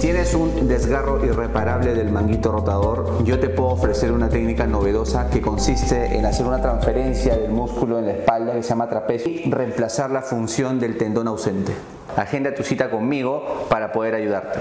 tienes un desgarro irreparable del manguito rotador, yo te puedo ofrecer una técnica novedosa que consiste en hacer una transferencia del músculo en la espalda que se llama trapecio y reemplazar la función del tendón ausente. Agenda tu cita conmigo para poder ayudarte.